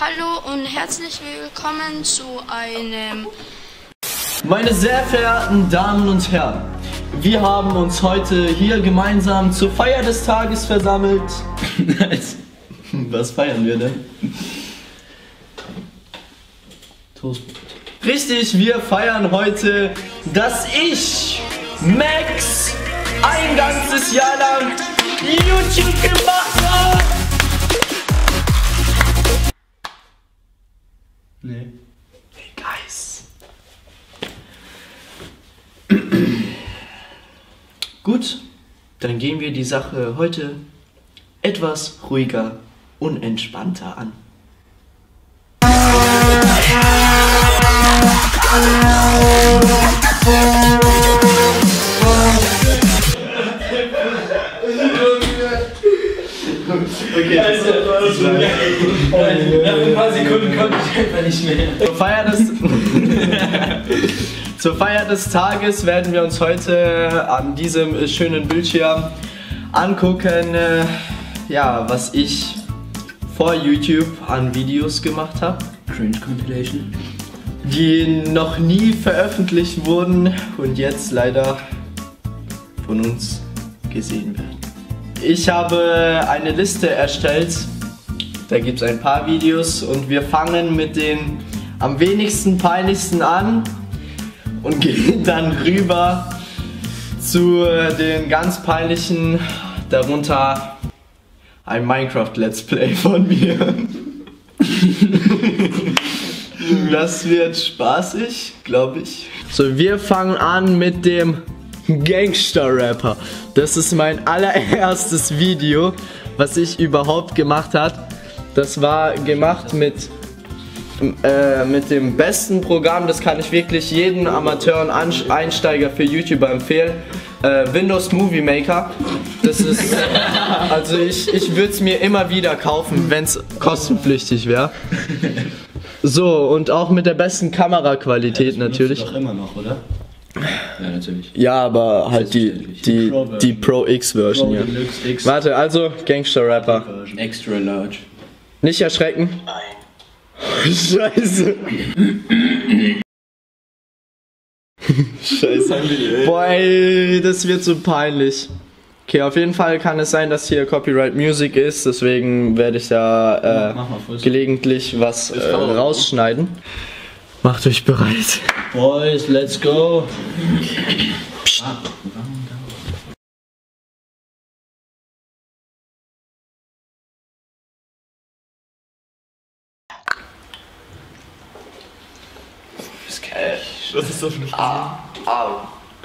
Hallo und herzlich willkommen zu einem. Meine sehr verehrten Damen und Herren, wir haben uns heute hier gemeinsam zur Feier des Tages versammelt. Was feiern wir denn? Toastbrot. Richtig, wir feiern heute, dass ich, Max, ein ganzes Jahr lang YouTube gemacht habe. Nee. Hey Guys. Gut, dann gehen wir die Sache heute etwas ruhiger und entspannter an. Okay, Nach ein paar Sekunden konnte ich einfach nicht mehr. Zur Feier, des Zur Feier des Tages werden wir uns heute an diesem schönen Bildschirm angucken, äh, ja, was ich vor YouTube an Videos gemacht habe, Cringe Compilation. die noch nie veröffentlicht wurden und jetzt leider von uns gesehen werden. Ich habe eine Liste erstellt, da gibt es ein paar Videos und wir fangen mit den am wenigsten peinlichsten an und gehen dann rüber zu den ganz peinlichen, darunter ein Minecraft Let's Play von mir. Das wird spaßig, glaube ich. So, wir fangen an mit dem Gangster-Rapper. Das ist mein allererstes Video, was ich überhaupt gemacht habe. Das war gemacht mit, äh, mit dem besten Programm. Das kann ich wirklich jedem Amateur und Ansch- Einsteiger für YouTuber empfehlen. Äh, Windows Movie Maker. Das ist. Also ich, ich würde es mir immer wieder kaufen, wenn es kostenpflichtig wäre. So, und auch mit der besten Kameraqualität natürlich. Doch immer noch, oder? Ja, natürlich. Ja, aber halt die, die, die Pro X Version, ja. Warte, also Gangster Rapper. Extra large. Nicht erschrecken. Scheiße. Scheiße. Boah, ey, das wird so peinlich. Okay, auf jeden Fall kann es sein, dass hier Copyright Music ist, deswegen werde ich da äh, gelegentlich was äh, rausschneiden. Macht euch bereit. Boys, let's go. Was ist das für eine Ah,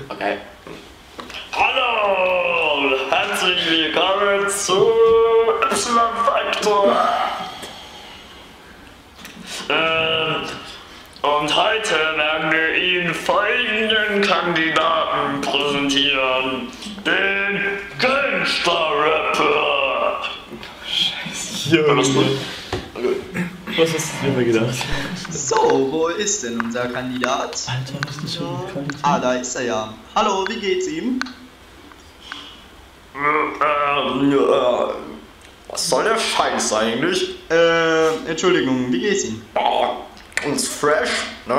okay. Hallo, herzlich willkommen zu Y-Faktor. Und heute werden wir Ihnen folgenden Kandidaten präsentieren. Den Gangster-Rapper. Junge. Was hast du dir gedacht? So, wo ist denn unser Kandidat? Alter, was ist das für Qualität? Ah, da ist er ja. Hallo, wie geht's ihm? Ähm, ja, was soll der Scheiß eigentlich? Äh, Entschuldigung, wie geht's ihm? Oh, uns fresh, ne?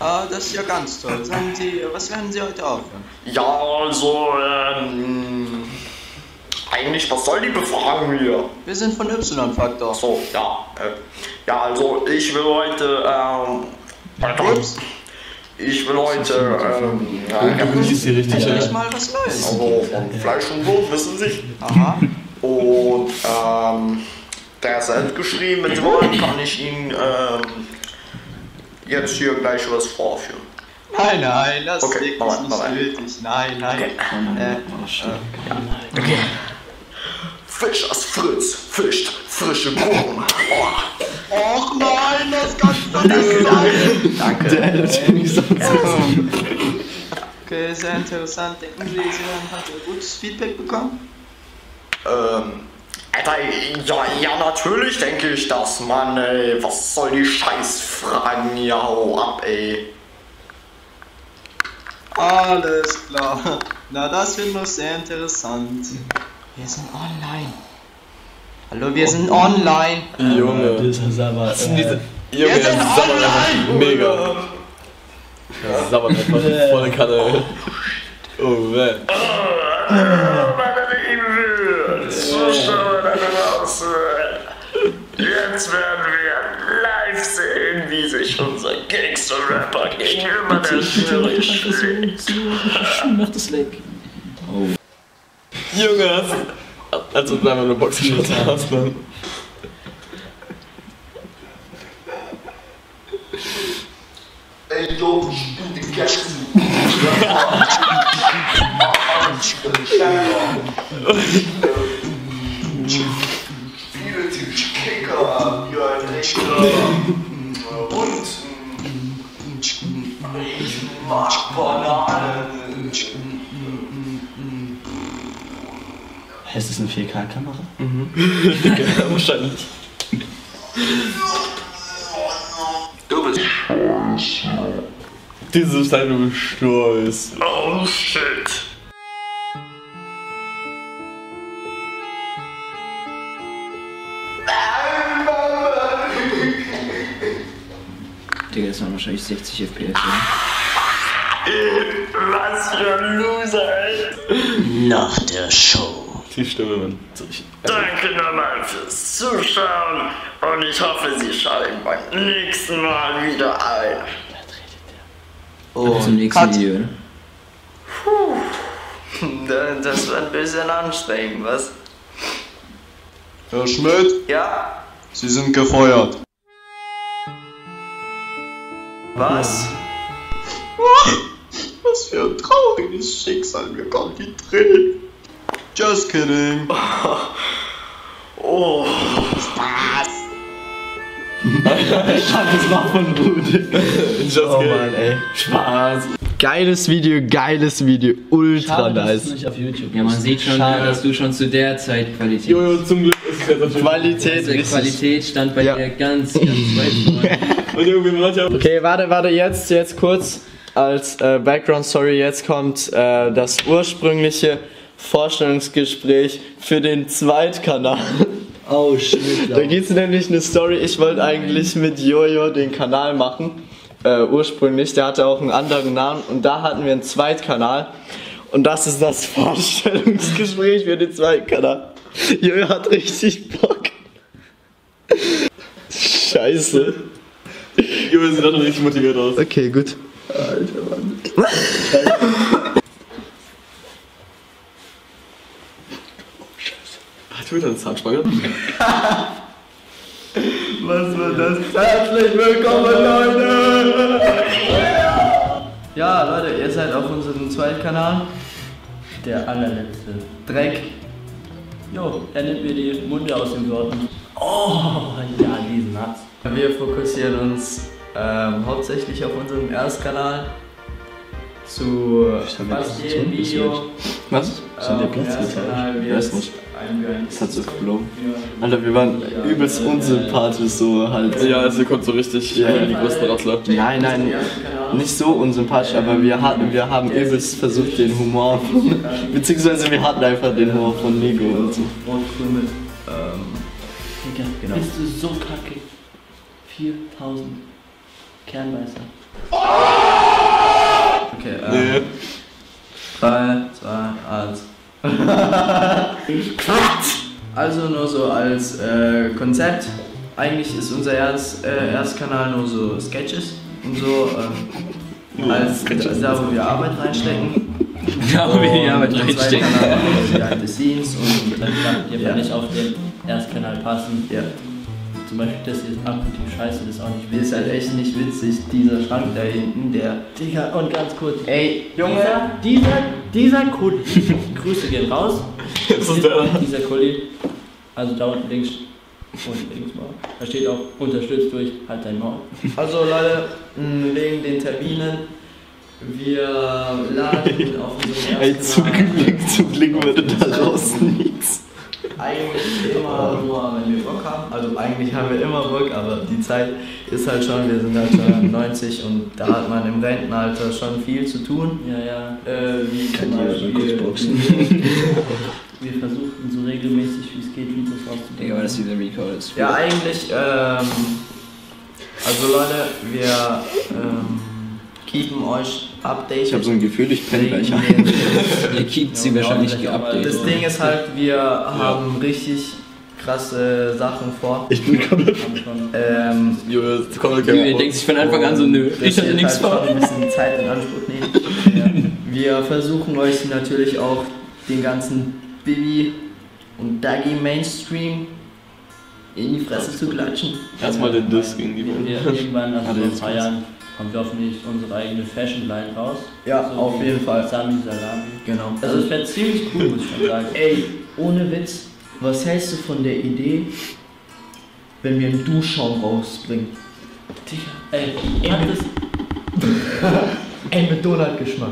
Ah, das ist ja ganz toll. Sagen Sie, was werden Sie heute aufhören? Ja, also, ähm, eigentlich, was soll die Befragung hier? Wir sind von Y-Faktor. So, ja, äh, ja, also, ich will heute, ähm, Ups, ich will heute, ähm, ja, ist sie richtig, endlich mal was Neues. also von Fleisch und Blut, wissen Sie? Aha. Und, ähm, der ist handgeschrieben, wenn Sie wollen, kann ich Ihnen, ähm, jetzt hier gleich was vorführen. Nein, nein, das Okay, ist nicht Moment. nötig. Nein, nein. Äh, Fisch aus Fritz, fischt frische Kuchen. Oh. Och nein, das kannst du nicht sein. Danke. Okay, sehr interessant. Denken Sie, Sie haben heute gutes Feedback bekommen? Ähm, Alter, ja, ja, natürlich denke ich das, Mann, ey. Was soll die Scheißfragen hier, hau ab, ey. Alles klar. Na, das wird noch sehr interessant. Wir sind online. Hallo, wir sind online. Junge. Das ist aber. Was sind diese. Junge, der sabbert einfach mega. Der sabbert einfach volle Kanne. Oh, weh. Jetzt werden wir live sehen, wie sich unser Gangster-Rapper gegenüber der Jury schlägt. Mach das weg. Junge, als, als ob du einfach eine Boxershot hast, Mann. Ey, yo, ich bin die Gangster. Viele Und ich mag Bananen. Ist das eine 4K-Kamera? Ja, wahrscheinlich. Du bist. Diese kleine Stolz. Oh shit. Digga, das waren wahrscheinlich 60 FPS. Ja? Was für ein Loser, ey. Nach der Show. Die Stimme, Mann. Danke nochmal fürs Zuschauen und ich hoffe, Sie schalten beim nächsten Mal wieder ein. Oh, Zum nächsten Cut. Video, ne? Das war ein bisschen anstrengend, was? Herr Schmidt, Ja? Sie sind gefeuert. Was? Was für ein trauriges Schicksal, mir kommt die Tränen. Just kidding. Oh, Das war von Rude. Just Oh kidding. Mann, ey. Spaß. Geiles Video, geiles Video. Ultra Schade, dass nice. es nicht auf YouTube Ja, man sieht schon, dass du schon zu der Zeit Qualität Jojo, zum Glück ist es jetzt auf Qualität Also. Qualität stand bei Ja. dir ganz, ganz weit vorne. Und irgendwie manche Okay, warte, warte, jetzt, jetzt kurz als äh, Background Story. Jetzt kommt äh, das ursprüngliche Vorstellungsgespräch für den Zweitkanal. Oh, shit. Da gibt's nämlich eine Story. Ich wollte eigentlich mit Jojo den Kanal machen. Äh, ursprünglich. Der hatte auch einen anderen Namen. Und da hatten wir einen Zweitkanal. Und das ist das Vorstellungsgespräch für den Zweitkanal. Jojo hat richtig Bock. Scheiße. Jojo sieht doch richtig motiviert aus. Okay, gut. Hat Twitter eine Zahnspange? Was wird das? Herzlich willkommen, Leute! Ja, Leute, ihr seid auf unserem zweiten Kanal. Der allerletzte. Dreck. Jo, er nimmt mir die Munde aus den Worten. Oh, ja, diesen hat's. Wir fokussieren uns ähm, hauptsächlich auf unserem Erstkanal zu was jedem Video. Was? Sind der dem Platz geteilt? wird Weiß nicht. Das hat so geflogen. Alter, wir waren übelst unsympathisch, so halt. Ja, also kommt so richtig Ja. die größten Rassler. Nein, nein, nicht so unsympathisch, aber wir hatten, wir haben übelst versucht, den Humor von, beziehungsweise wir hatten einfach den Humor von Nego und so. Rotkohl mit. Ähm, Digga, bist du so kacke? 4000 Kernbeißer. okay, ähm, 3, 2, 1. Also nur so als äh, Konzept. Eigentlich ist unser Erst, äh, Erstkanal nur so Sketches und so. Ähm, als, als da, wo wir Arbeit reinstecken. Ja, aber wie die Arbeit reinstecken. Kanal machen wir Behind the Scenes und Dann ihr, Ja. nicht auf den Erstkanal passen. ja. Zum Beispiel das hier ist abgrundtief scheiße, das ist auch nicht Ist halt echt nicht witzig, dieser Schrank da hinten, der. Digga, und ganz kurz. Ey, Junge! Dieser, dieser, dieser Kuli. Grüße gehen raus. Das ist der. Dieser Kuli. Also da unten links. Und links mal. Da steht auch unterstützt durch halt dein Maul. Also Leute, mh, wegen den Terminen, wir laden auf unserem Ey, zum Glück, zum Glück würde da draußen nichts. Eigentlich immer nur, wenn wir Bock haben. Also eigentlich haben wir immer Bock, aber die Zeit ist halt schon, wir sind halt schon 90 und da hat man im Rentenalter schon viel zu tun. Ja, ja. Äh, wie zum Kann kurz Beispiel, boxen. wir versuchen so regelmäßig wie es geht Videos rauszubringen. Digga, war das dieser Record ist. Ja, eigentlich, ähm, also Leute, wir ähm, keepen euch updated. Ich habe so ein Gefühl, ich penne gleich ein. Ihr keept sie Ja, wahrscheinlich geupdatet. Das Ding ist halt, wir haben richtig krasse Sachen vor. Ich bin komplett. Ähm, kommt der Julian denkt sich von Anfang an so, nö, ich hatte nichts halt vor. ein bisschen Zeit in Anspruch nehmen. Wir versuchen euch natürlich auch den ganzen Bibi und Dagi Mainstream in die Fresse zu klatschen. Erstmal den Diss gegen die wir irgendwann, in ein paar? Jahren, kommt hoffentlich unsere eigene Fashion-Line raus. Ja, So auf jeden Fall. Sami Salami. Genau. Also es wäre ziemlich cool, muss ich schon sagen. Ey, ohne Witz, was hältst du von der Idee, wenn wir einen Duschschaum rausbringen? Ey, hat das Ey, mit Donutgeschmack.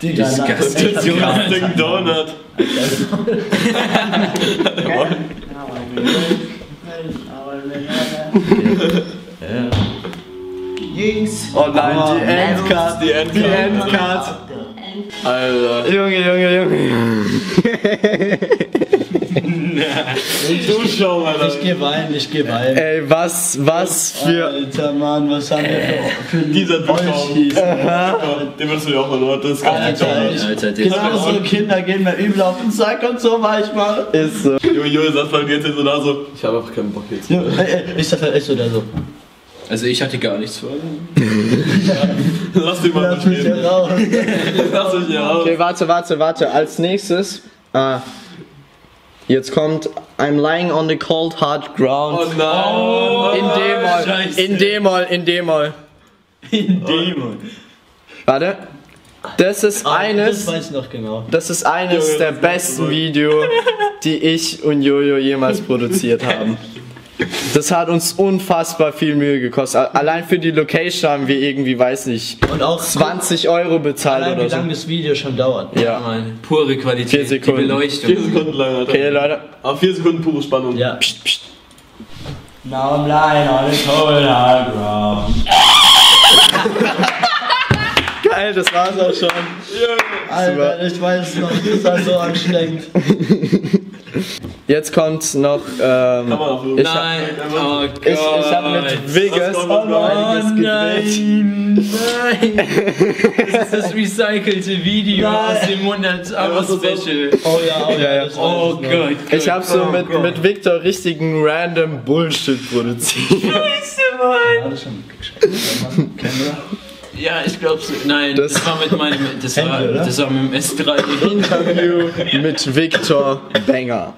Digga, Disgusting. Disgusting Donut. Jungs. Oh nein, Aber die Endcard, die Endcard. Die Endcard. Alter. Junge, Junge, Junge. Du schau, Alter. Ich geh rein, ich geh rein. Ey, was, was für. Alter Mann, was haben wir für, für Dieser. Olchis? Den würdest du ja auch mal Leute. Das ist ganz Alter, ich, Alter, genau so Kinder gehen mir übel auf den Sack und so manchmal. Ist so. Junge, Junge, saß mal jetzt so da so. Ich habe einfach keinen Bock jetzt. Ja, ey, ey, Ich sag halt echt so, der so. Also ich hatte gar nichts vor. Lass dich mal Lass mich hier raus. Lass dich hier raus. Okay, warte, warte, warte. Als nächstes. Ah. Jetzt kommt I'm lying on the cold hard ground. Oh nein. in D-Moll. In D-Moll, in D-Moll. In Demon. Warte. Das ist Das eines. weiß ich noch genau. Das ist eines Junge, der das besten. Videos, die ich und Jojo jemals produziert haben. Das hat uns unfassbar viel Mühe gekostet. Allein für die Location haben wir irgendwie, weiß nicht, Und auch 20 Euro bezahlt allein, wie oder so. lange das Video schon dauert. Ja. Mann, pure Qualität. Vier Sekunden. Die Beleuchtung. Vier Sekunden lang, Alter. Okay, Leute. Aber vier Sekunden pure Spannung. Ja. Psst, psst. Now I'm lying on a cold hard ground. Geil, das war's auch schon. Alter, ich weiß noch, das war so anstrengend. Jetzt kommt noch. Ähm, Kann man auch so. ich hab, Nein, oh Gott. ich, ich hab mit Vegas noch? einiges gedreht. nein. Das ist das recycelte Video aus dem 100 aber Special. Oh ja, oh ja, ja. Oh. Gott. Ich hab so mit, mit Victor richtigen random Bullshit produziert. Alles schon geschrieben. Ja, ich glaube so. Nein, Das- das, war mit meinem. Das war, Handy, oder? das war mit dem S3. Interview mit Victor Banger.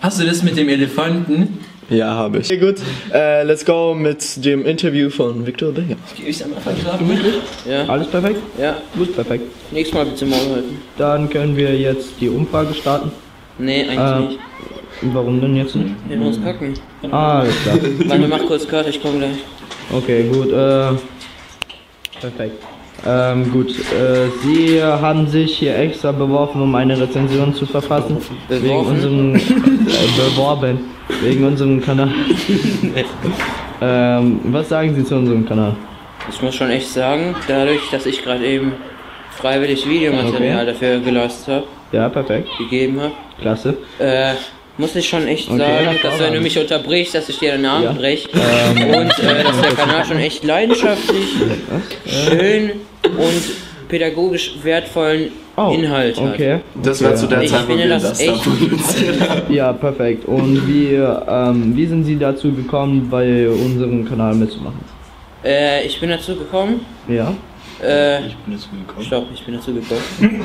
Hast du das mit dem Elefanten? Ja, habe ich. Okay, gut. Äh, let's go mit dem Interview von Victor Banger. Geh ich einmal vergraben? Ja, Alles perfekt? ja. Gut, perfekt. Nächstes Mal bitte morgen halten. Dann können wir jetzt die Umfrage starten. Nee, eigentlich Ähm. nicht. Warum denn jetzt nicht? Wir müssen uns kacken. Ah, alles klar. Warte, mach kurz Cut, ich komm gleich. Okay, gut. Äh, perfekt. Ähm, gut. Äh, Sie haben sich hier extra beworfen, um eine Rezension zu verfassen. Wegen Beworfen? unserem. Äh, beworben. Wegen unserem Kanal. ähm, was sagen Sie zu unserem Kanal? Ich muss schon echt sagen, dadurch, dass ich gerade eben freiwillig Videomaterial dafür geleistet habe, Ja, perfekt. gegeben habe, Klasse. äh, muss ich schon echt Okay, sagen, dass wenn du mich unterbrichst, dass ich dir den Arm Ja. brech. und äh, dass der Kanal schon echt leidenschaftlich, schön und pädagogisch wertvollen Oh, Inhalt hat. okay. Das war zu der Ich Zeit, wo finde wir das das da echt-. Ja, perfekt. Und wie, ähm, wie sind Sie dazu gekommen, bei unserem Kanal mitzumachen? Äh, ich bin dazu gekommen. Ja. Äh, Ich bin jetzt gekommen. stopp, ich bin dazu gekommen.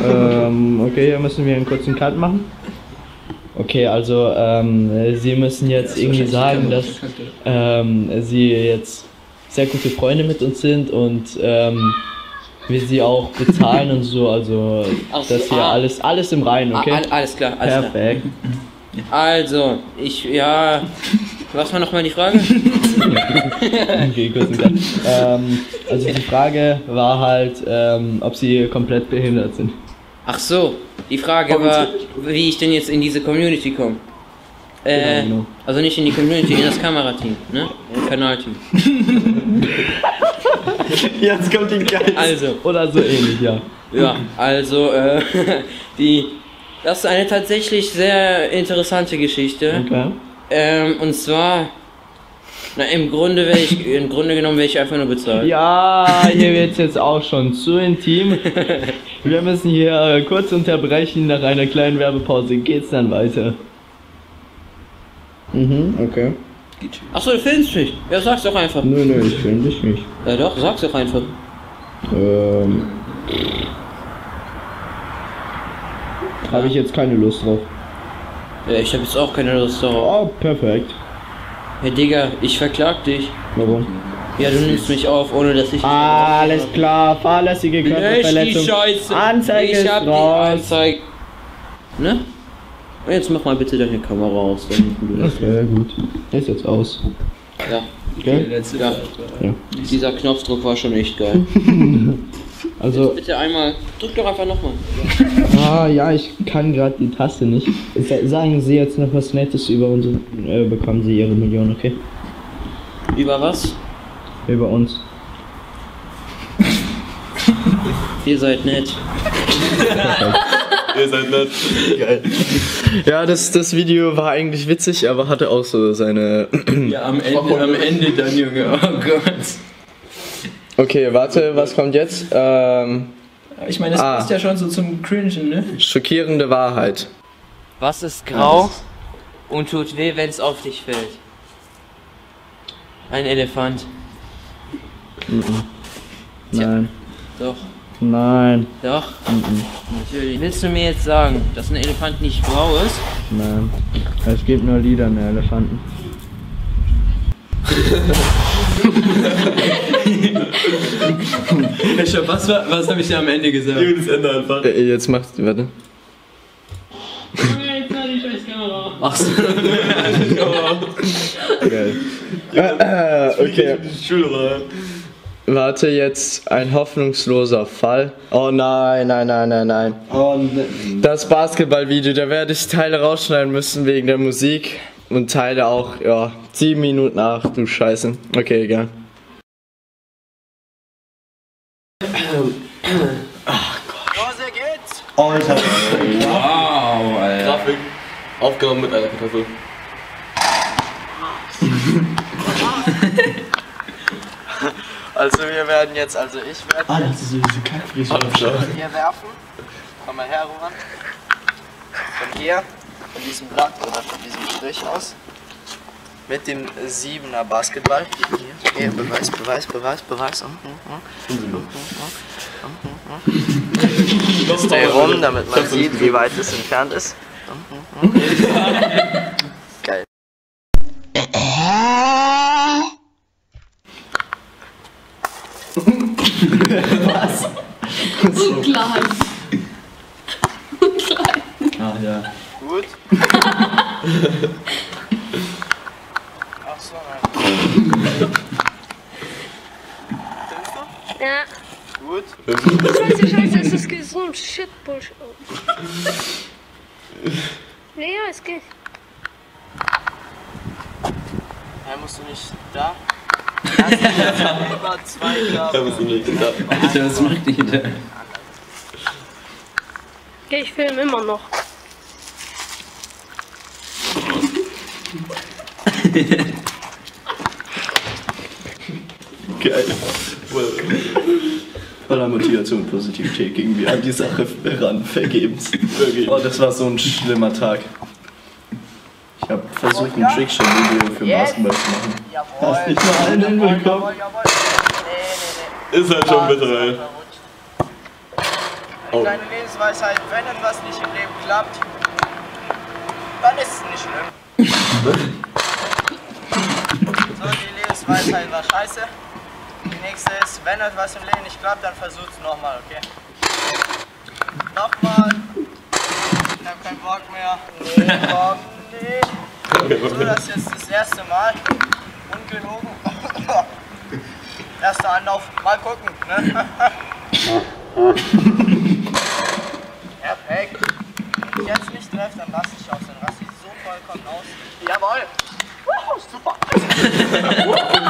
ähm, okay, hier müssen wir einen kurzen Cut machen. Okay, also ähm, äh, Sie müssen jetzt irgendwie sagen, dass ähm, Sie jetzt sehr gute Freunde mit uns sind und ähm, wir Sie auch bezahlen und so, also Ach so, das hier ah. alles, alles im Reinen, okay? Ah, all- alles klar, alles klar. Perfekt. Also, ich, ja, was war nochmal die Frage? Okay, kurzen Cut. ähm, also die Frage war halt, ähm, ob Sie komplett behindert sind. Ach so, die Frage war, wie ich denn jetzt in diese Community komme. Äh, Genau, genau. also nicht in die Community, in das Kamerateam, ne? Im Kanalteam. Jetzt kommt die geil. Also, Oder so ähnlich, ja. ja, also, äh, die Das ist eine tatsächlich sehr interessante Geschichte. Okay. Ähm, und zwar, na, im Grunde wäre ich, im Grunde genommen wäre ich einfach nur bezahlt. Ja, hier wird's jetzt auch schon zu intim. Wir müssen hier äh, kurz unterbrechen. Nach einer kleinen Werbepause geht's dann weiter. Mhm, okay. Achso, du filmst mich. Ja, sag's doch einfach. Nö, nö, ich film dich nicht. Ja doch, sag's doch einfach. Ähm. Habe ich jetzt keine Lust drauf. Ja, ich habe jetzt auch keine Lust darauf. Oh, perfekt. Hey Digga, ich verklag dich. Warum? Ja, du nimmst mich auf, ohne dass ich. Alles klar, fahrlässige Lösch die Körperverletzung. Scheiße. Anzeige ich ist hab die raus. Anzeige. Ne? Und jetzt mach mal bitte deine Kamera aus. Okay, gut. Ist jetzt aus. Ja. Gell? Letzte Ja. Ja. Dieser Knopfdruck war schon echt geil. Also, Bitte einmal. Drück doch einfach nochmal. ah ja, ich kann gerade die Taste nicht. Sa- Sagen Sie jetzt noch was Nettes über uns, äh, bekommen Sie Ihre Million, okay? Über was? Über uns. Ihr seid nett. Ihr seid nett. Geil. Ja, das, das Video war eigentlich witzig, aber hatte auch so seine. Ja, am Ende, am Ende dann, Junge. Oh Gott. Okay, warte, was kommt jetzt? Ähm, Ich meine, das Ah. passt ja schon so zum Cringen, ne? schockierende Wahrheit. Was ist grau und tut weh, wenn es auf dich fällt? Ein Elefant. Nein. Doch, Nein. doch. Natürlich. Willst du mir jetzt sagen, dass ein Elefant nicht grau ist? Nein. Es gibt nur Lieder, ne Elefanten. Fischer, was, war- was habe ich dir am Ende gesagt? Gutes Ende einfach. Äh, jetzt machst du, warte. Ach so. Geil. Äh, okay. Warte jetzt, ein hoffnungsloser Fall. Oh nein, nein, nein, nein, nein. Das Basketballvideo, da werde ich Teile rausschneiden müssen wegen der Musik. Und Teile auch, ja, sieben Minuten nach, du Scheiße. Okay, egal. Alter. Wow, Alter. Grafik. Aufgenommen mit einer Kartoffel. Also wir werden jetzt, also ich werde Ah, das ist diese Kackfrische. hier werfen. Komm mal her, Roman. Von hier, von diesem Blatt oder von diesem Strich aus. Mit dem Siebener Basketball. Hier, hier Beweis, Beweis, Beweis, Beweis. Mhm, mhm, mhm. Stay rum, damit man sieht, wie weit es entfernt ist. Mhm, mhm. Geil. Unklarheit. Unklarheit. Ach ja. Gut. Ach so, nein. Ja. Gut. Scheiße, scheiße, es ist gesund. Shit, Bullshit. Ja, ja, es geht. Ja, musst du nicht da. Das sind über zwei Gramm. Da bist du nicht. Da. Alter, was macht die da? Okay, ich filme immer noch. Geil. Voller Motivation, Positivität gegen wir an die Sache ran, vergebens. Wirklich. Oh, das war so ein schlimmer Tag. Ich habe versucht, ein Trickshot-Video für Basketball zu machen. Hast nicht mal einen hinbekommen? Ist halt schon bitter, ey. Oh. Kleine Lebensweisheit, wenn etwas nicht im Leben klappt, dann ist es nicht schlimm. so, die Lebensweisheit war scheiße. Die nächste ist, wenn etwas im Leben nicht klappt, dann versuch's nochmal, okay? Nochmal. Ich hab keinen Bock mehr. Nee, komm, nee. So, das ist jetzt das erste Mal. Ungelogen. Erster Anlauf. Mal gucken, ne? Perfekt. Wenn ich jetzt nicht treffe, dann raste ich aus. Dann raste ich so vollkommen aus. Jawohl. Wow, super.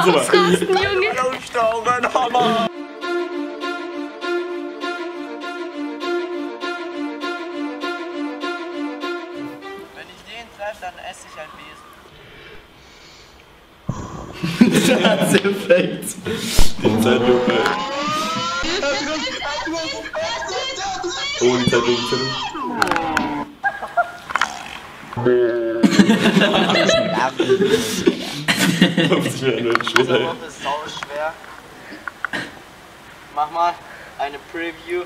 Super. Junge. esse ich ein Wesen. That's effect. Die Zeitlupe. Oh, die Zeitlupe. Kommt sich mir an den Schulter. Diese Woche. Mach mal eine Preview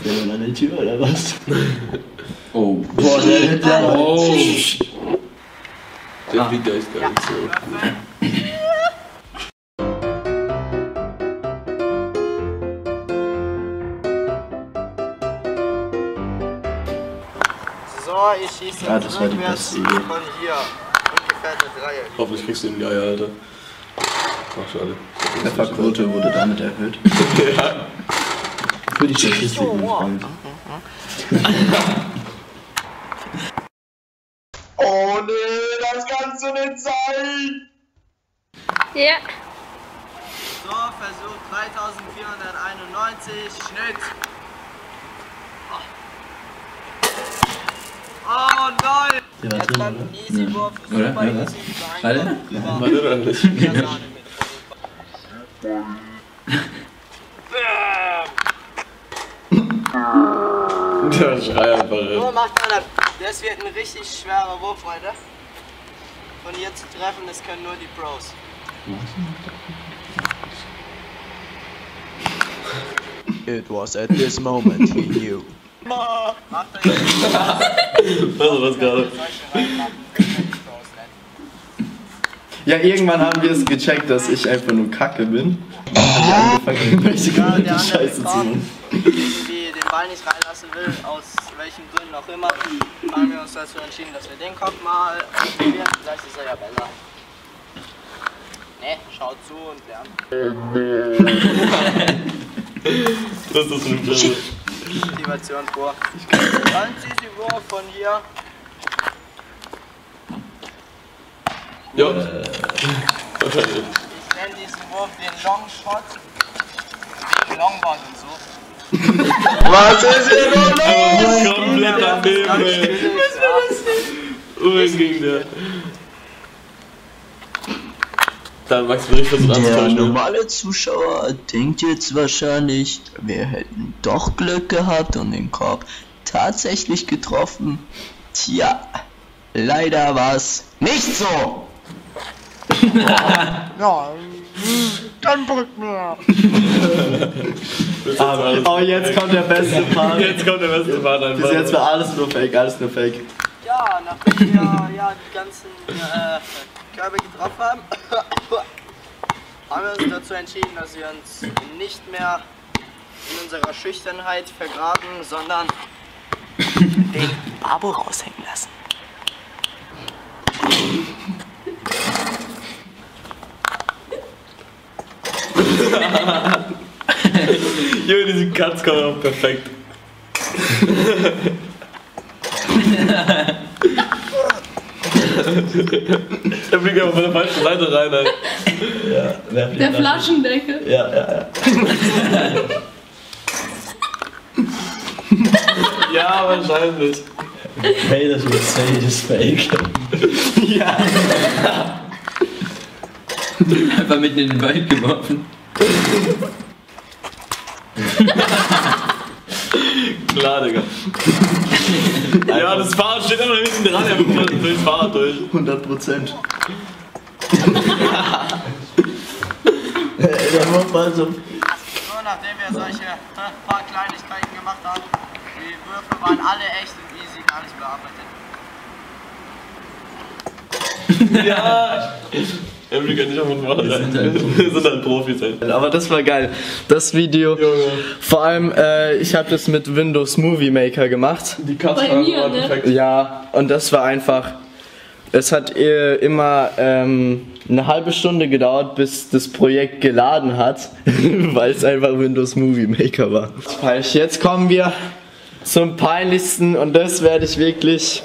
Klopft jemand an die Tür oder was? Oh. Boah, der hätte ja. Oh. Der Liga ist gar nicht so. So, ich schieße Ja, jetzt das war die beste Idee. von hier. Ungefähr eine Dreieck. Hoffentlich kriegst du ihn ja, Alter. Ach, schade. Trefferquote wurde damit erhöht. Ja. Für die Statistik, mein Freund. Oh nee, das kannst du nicht sein! Ja. So, Versuch 3491, Schnitt. Oh nein! Der war Jetzt drin, kommt oder? ein Easy-Wurf, Oder? super Ja, easy. Warte. Warte, dann nicht. Der Schrei einfach. Nur ey. macht einer. Das wird ein richtig schwerer Wurf, Freunde. Von hier zu treffen, das können nur die Pros. It was at this moment he knew. Also, was gerade? Ja, irgendwann haben wir es gecheckt, dass ich einfach nur Kacke bin. Wir angefangen, Ja, andere Scheiße zu machen. Ball nicht reinlassen will, aus welchen Gründen auch immer, haben wir uns dazu entschieden, dass wir den Kopf mal probieren. Vielleicht ist er ja besser. Ne, schaut zu und lernt. Ist das für eine Blöde? Motivation vor. Dann ziehst du Wurf von hier. Ja. Ich nenne diesen Wurf den Long Shot. Longball und so. Was ist hier nur los? Komplett daneben, ey. Wohin ging der? Dann Max will ich versuchen Der anzutäuschen. normale Zuschauer denkt jetzt wahrscheinlich, wir hätten doch Glück gehabt und den Korb tatsächlich getroffen. Tja, leider war es nicht so. Ja, dann drück mir. Aber oh, jetzt kommt der beste Part. Jetzt kommt der beste Part einfach. Bis jetzt war alles nur Fake, alles nur Fake. Ja, nachdem wir ja die ganzen äh, Körbe getroffen haben, haben wir uns dazu entschieden, dass wir uns nicht mehr in unserer Schüchternheit vergraben, sondern den Babo raushängen lassen. Junge, diese Cuts kommen auch perfekt. Der fliegt einfach von der falschen Seite rein, ey. Ja, wer fliegt Der nach- Flaschendeckel. Ja, ja, ja. Ja, wahrscheinlich. Hey, das wird say is fake. Ja. Einfach mitten in den Wald geworfen. Klar, Digga. Ja, das Fahrrad steht einfach hinten dran, er kommt durchs Fahrrad durch. 100 Prozent. Der Wurf war so. So, nachdem wir solche äh, paar Kleinigkeiten gemacht haben, die Würfe waren alle echt und easy, gar nicht bearbeitet. Ja! Nicht auf den Fahrrad rein. Wir sind halt Profis, ey. Aber das war geil. Das Video. Vor allem, äh, ich habe das mit Windows Movie Maker gemacht. Die Cuts Bei mir, ne? Ja, und das war einfach. Es hat äh, immer ähm, eine halbe Stunde gedauert, bis das Projekt geladen hat, weil es einfach Windows Movie Maker war. Falsch. Jetzt kommen wir zum peinlichsten und das werde ich wirklich.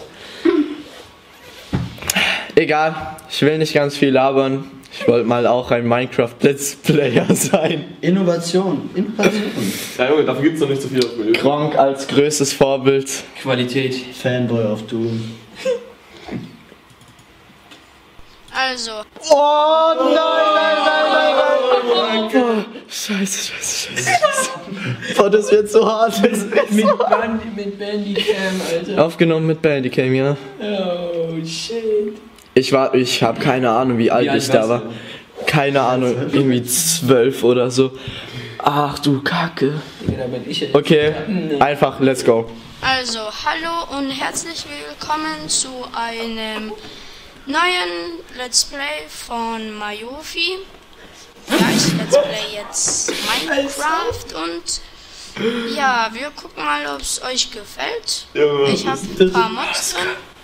Egal, ich will nicht ganz viel labern. Ich wollte mal auch ein Minecraft Let's Player sein. Innovation. Innovation. Ja, Junge, dafür gibt's noch nicht so viel auf dem Video. Gronk als größtes Vorbild. Qualität. Fanboy of Doom. Also. Oh nein, nein, nein, nein, nein, nein. Oh, scheiße, scheiße, scheiße, scheiße. Boah, das wird so hart. Das wird Mit, so Bandy, mit Bandicam, Alter. Aufgenommen mit Bandicam, ja. Oh, shit. Ich war, ich habe keine Ahnung, wie alt alt ich da war. Keine Ahnung, irgendwie zwölf oder so. Ach du Kacke. Okay, einfach, let's go. Also, hallo und herzlich willkommen zu einem neuen Let's Play von Mayofi. Ja, ich Let's Play jetzt Minecraft und ja, wir gucken mal, ob es euch gefällt. Ich habe ein paar Mods drin.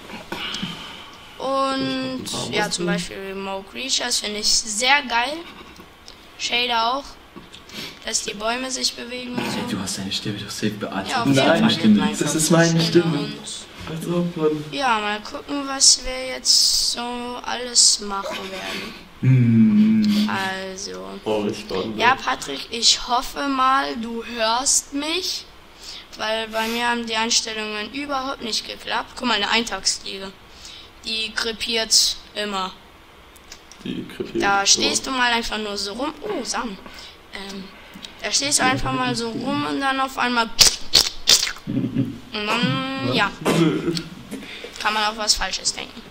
Und ja, zum Beispiel Mo Creatures finde ich sehr geil. Shader auch. Dass die Bäume sich bewegen und so. Du hast deine Stimme doch safe beatmet. Ja, mit Minecraft Das ist meine Shader Stimme. und Als ob man. ja, mal gucken, was wir jetzt so alles machen werden. Hm. Also. Oh, Ja, Patrick, ich hoffe mal, du hörst mich. Weil bei mir haben die Einstellungen überhaupt nicht geklappt. Guck mal, eine Eintagsfliege. Die krepiert immer. Die krepiert. Da stehst du mal einfach nur so rum. Oh, Sam. Ähm, da stehst du einfach mal so rum und dann auf einmal. Und dann, ja. Kann man auf was Falsches denken.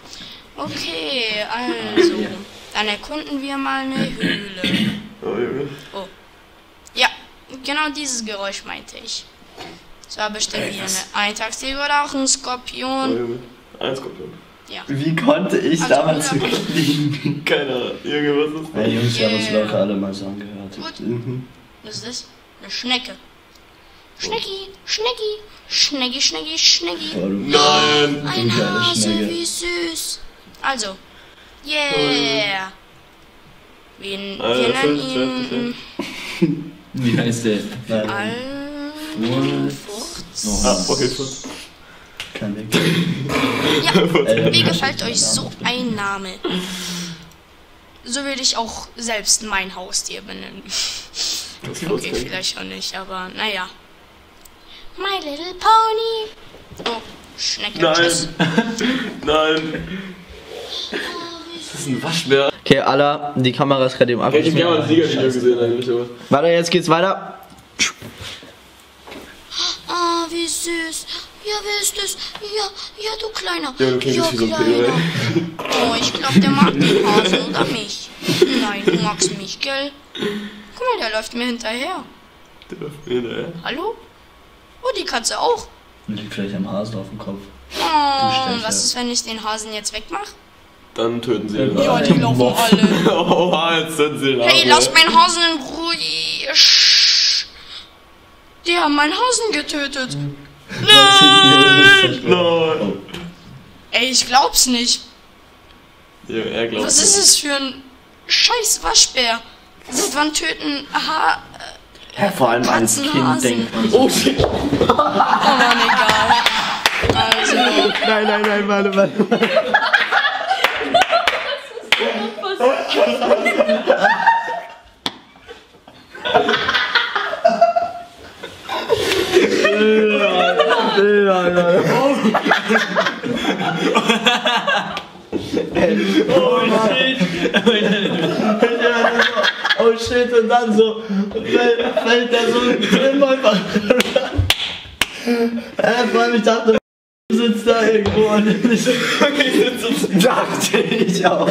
Okay, also. Dann erkunden wir mal eine Höhle. Oh. Oh. Ja, genau dieses Geräusch meinte ich. War bestimmt hier eine Eintagsfliege oder auch ein Skorpion. Ein Skorpion. Ja. Wie konnte ich Also, damals wunderbar. fliegen? Keine Ahnung. Junge, was ist das? Hey Jungs, wir haben uns Yeah. locker alle mal so angehört. Gut. Mhm. Was ist das? Eine Schnecke. Schnecki, Schnecki, Schnecki, Schnecki, Schnecki. Boah, du Nein! Ein Hase, wie süß. Also, yeah. Wir, wir Äh, nennen ihn Wie heißt der? Alfurz. Ah, okay. Kein Weg. Ja, wie gefällt euch so ein Name? So würde ich auch selbst mein Haustier benennen. Okay, vielleicht auch nicht, aber naja. My Little Pony. Oh, Schnecke. Nein. Tschüss. Nein! Das ist ein Waschbär. Okay, Allah, die Kamera ist gerade eben Hätte ich gerne mal das Siegervideo gesehen eigentlich, aber. Warte, jetzt geht's weiter. Ah, wie süß. Ja, wer ist das? Ja, ja, du Kleiner. Ja, du klingst ja, wie so ein Kleiner. Oh, ich glaube, der mag den Hasen oder mich. Nein, du magst mich, gell? Guck mal, der läuft mir hinterher. Der läuft mir hinterher. Hallo? Oh, die Katze auch. Und liegt vielleicht am Hasen auf dem Kopf. Oh, was ist, wenn ich den Hasen jetzt wegmache? Dann töten sie ihn. Ja, die laufen alle. Oha, jetzt sind sie Hey, Lava. lasst meinen Hasen in Ruhe. Die haben meinen Hasen getötet. Nein! Nein! Ey, ich glaub's nicht. Ja, er glaubt. Was ist es für ein scheiß Waschbär? Seit wann töten ha Ja, vor allem als Katzen, Kind Hasen. denkt man so. Oh shit! Oh Mann, egal. Also, Nein, nein, nein, warte, warte. Oh shit, und dann so fällt, fällt da so ein Film einfach ran. Äh, vor allem ich dachte, sitzt da irgendwo und ich dachte ich auch.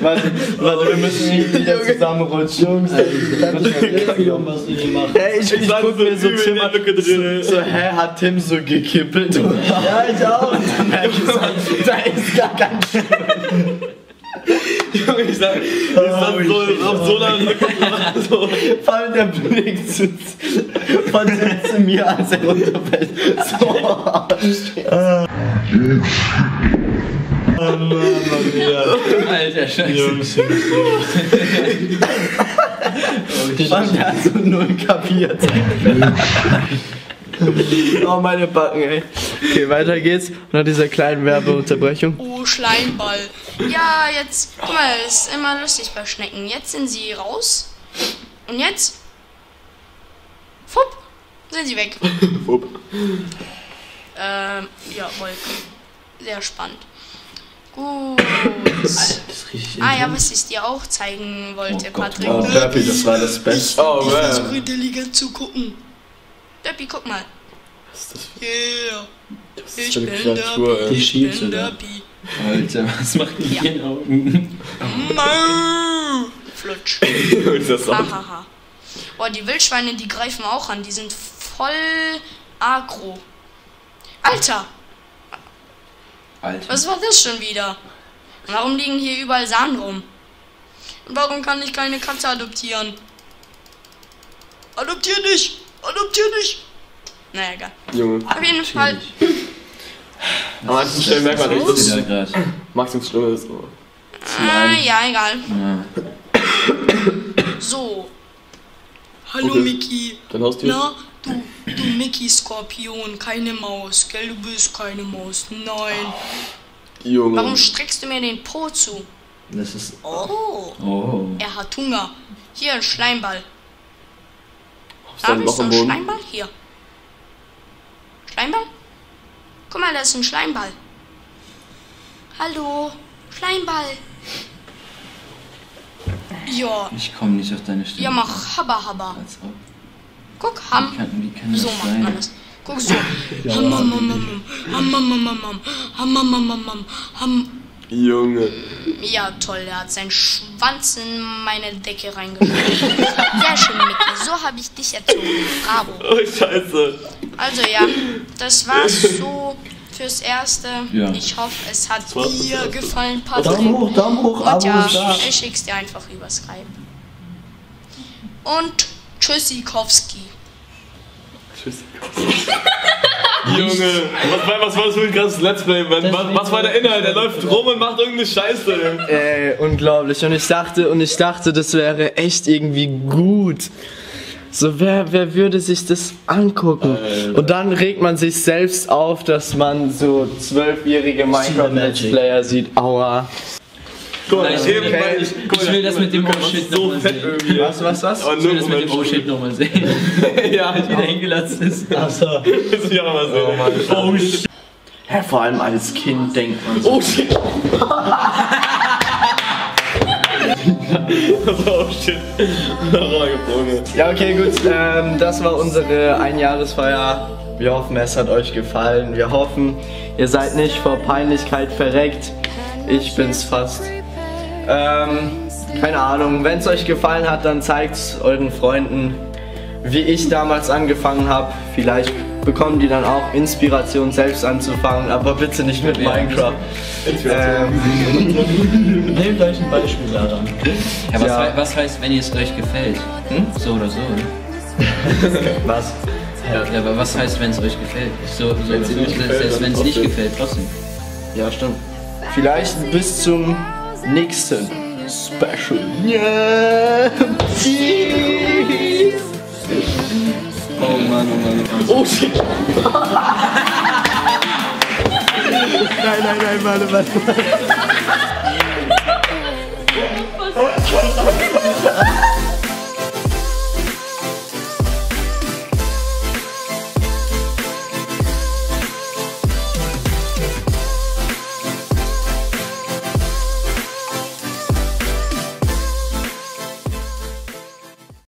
Warte, warte, wir müssen hier wieder zusammenrutschen. Jungs, was du hier machst. Ey, ich, ich guck mir so Zimmer. So, so, hä, hat Tim so gekippelt? Ja, ich auch. dann merk ich so, da ist gar kein Junge, ich sag, ich sag so, auf so einer Lücke so. Vor allem der Blick zu, von Tim zu mir, als er runterfällt. So. Alter, scheiße. Mann, der hat so null kapiert. oh, meine Backen, ey. Okay, weiter geht's. Nach dieser kleinen Werbeunterbrechung. oh, Schleimball. Ja, jetzt, guck mal, das ist immer lustig bei Schnecken. Jetzt sind sie raus. Und jetzt? Fupp, sind sie weg. Wupp. Ähm, ja, Wolken. Sehr spannend. Gut. ah ja, was ich dir auch zeigen wollte, Patrick. Oh, Derpy, das war das Beste. Oh, Ich versuche intelligent zu gucken. Derpy, guck mal. Was ist das Yeah. ist Ich für eine bin Kreatur, ey? Die Ich bin sogar. Alter, was macht die Ja. in den Augen? Mau. Flutsch. ist das Sound? Hahaha. Oh, die Wildschweine, die greifen auch an. Die sind voll agro. Alter, Alter. was war das schon wieder? Warum liegen hier überall Samen rum? Und warum kann ich keine Katze adoptieren? Adoptier nicht! Adoptier nicht! Naja, egal. Junge. Auf jeden Fall. An manchen Stellen merkt man echt, dass es. Maxims Stimme ist. Oh. Ah, ja, egal. Ja. So. Hallo Okay. Mickey. Dein Haustier? Na, du, du Mickey Skorpion, keine Maus, gell? Du bist keine Maus. Nein. Junge. Warum streckst du mir den Po zu? Das ist. Oh, Oh. er hat Hunger. Hier ein Schleimball. Hast du ein? Schleimball? Hier. Schleimball? Guck mal, da ist ein Schleimball. Hallo, Schleimball. Ja, Ich komme nicht auf deine Stimme. ja, mach Habba Habba. Guck, Wie Ham. kann, wie kann So macht sein? man das. Guck so. Ham, ham, ham, ham, ham, ham, ham, ham, ham, ham, ham, ham, ham, ham. Junge. Ja, toll, er hat seinen Schwanz in meine Decke reingeschoben. Sehr schön, Mickey. So habe ich dich erzogen. Bravo. Oh, scheiße. Also ja, das war's so fürs Erste. Ja. Ich hoffe, es hat dir gefallen, Patrick. Daumen hoch, Daumen hoch, Und Abo ja, da. ich schick's dir einfach über Skype. Und Tschüssikowski. Tschüss. Junge, was war, was war das für ein krasses Let's Play, man? Was, was war der Inhalt? Er läuft rum und macht irgendeine Scheiße. Ey, unglaublich. Und ich dachte, und ich dachte, das wäre echt irgendwie gut. So, wer, wer würde sich das angucken? Und dann regt man sich selbst auf, dass man so zwölfjährige Minecraft-Let's Player sieht. Aua. Guck Nein, ich, ich, will, ich, ich will das mit dem Oh Shit so nochmal sehen. irgendwie. Was, was, was? Ich will das mit dem Oh Moment. Shit nochmal sehen. Ja, Wie der hingelassen ist. Achso. Das will ich auch mal sehen. Oh shit. Ja, vor allem als Kind denkt man so. Oh shit. Das war oh shit. Ja, okay, gut. Ähm, das war unsere Einjahresfeier. Wir hoffen, es hat euch gefallen. Wir hoffen, ihr seid nicht vor Peinlichkeit verreckt. Ich bin's fast. Ähm, keine Ahnung. Wenn es euch gefallen hat, dann zeigt euren Freunden, wie ich damals angefangen habe. Vielleicht bekommen die dann auch Inspiration, selbst anzufangen, aber bitte nicht mit Minecraft. Ähm, Nehmt euch ein Beispiel daran. Ja, was, Ja. hei- was heißt, wenn es euch gefällt? So oder so. was? Ja, aber was heißt, wenn es euch gefällt? So, so oder ihnen so. nicht Das gefällt, wenn es nicht gefällt, trotzdem. Ja, stimmt. Vielleicht bis zum nächsten Special. Yeah. Oh Mann, oh Mann, oh Mann. Oh shit. Nein, nein, nein, warte, oh, warte. Oh,